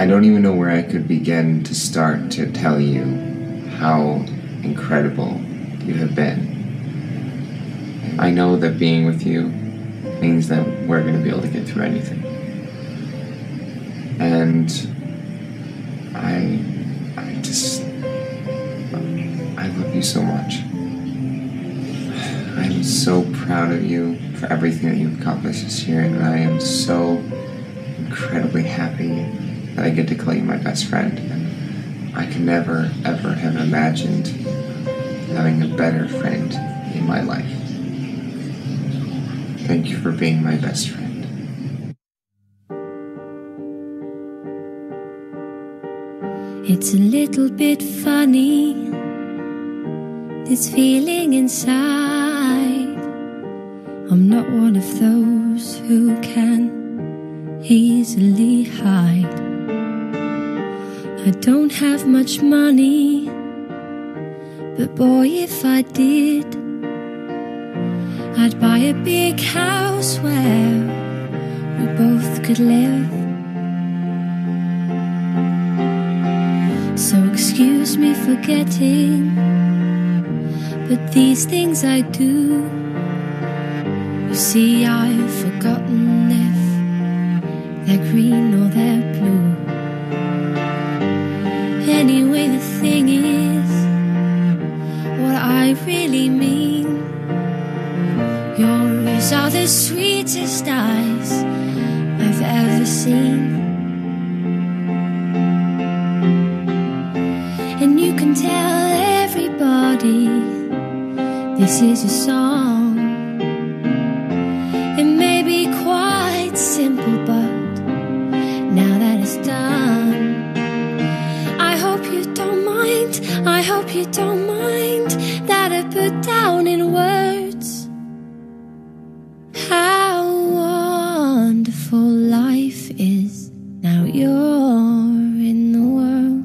I don't even know where I could begin to start to tell you how incredible you have been. I know that being with you means that we're going to be able to get through anything. And I, I just, I love you so much. I'm so proud of you for everything that you've accomplished this year, and I am so incredibly happy that I get to call you my best friend. And I can never, ever have imagined having a better friend in my life. Thank you for being my best friend. It's a little bit funny, this feeling inside. I'm not one of those who can easily hide. I don't have much money, but boy, if I did, I'd buy a big house where we both could live. So excuse me for getting, but these things I do. You see, I've forgotten if they're green or they're blue. Anyway, the thing is, what I really mean. Yours are the sweetest eyes I've ever seen. And you can tell everybody this is your song. You don't mind that I put down in words how wonderful life is. Now you're in the world.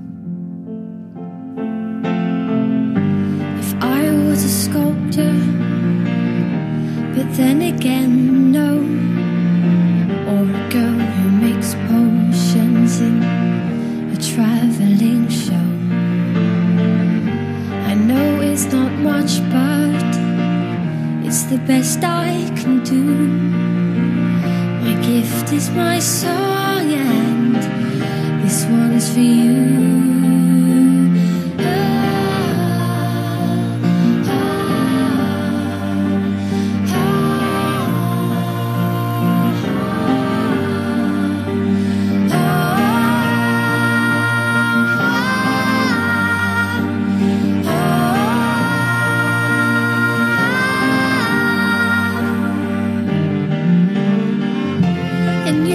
If I was a sculptor, but then again, no. Not much, but it's the best I can do. My gift is my song, and this one's for you.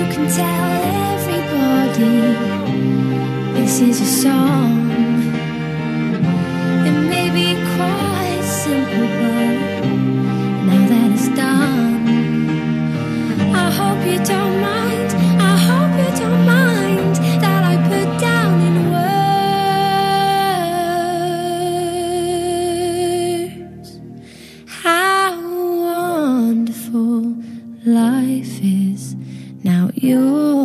you can tell everybody this is a song. It may be quite simple, but now that it's done, I hope you don't mind. I hope you don't mind that I put down in words how wonderful life you